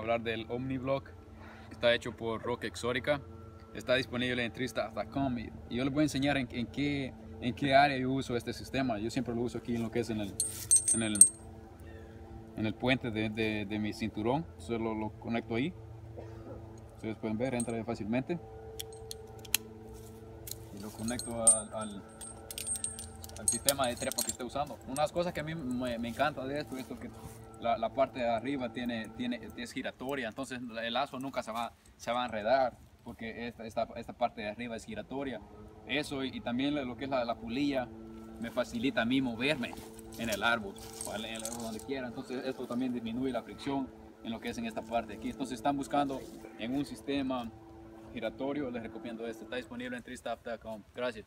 hablar del OmniBlock. Está hecho por Rock Exótica. Está disponible en tristaff.com y yo les voy a enseñar en, en qué, en qué área yo uso este sistema. Yo siempre lo uso aquí en lo que es en el, en el, en el puente de, de- mi cinturón. Solo lo conecto ahí. Ustedes pueden ver, entra fácilmente. Y lo conecto al, al sistema de trepa que esté usando. Unas cosas que a mí me, me encanta de esto, esto que la, la parte de arriba tiene, tiene, es giratoria, entonces el lazo nunca se va, se va a enredar porque esta, esta, esta parte de arriba es giratoria. Eso y, y también lo que es la, la pulilla me facilita a mí moverme en el árbol, en el árbol donde quiera. Entonces esto también disminuye la fricción en lo que es en esta parte de aquí. Entonces están buscando en un sistema giratorio, les recomiendo este. Está disponible en tristaff.com. Gracias.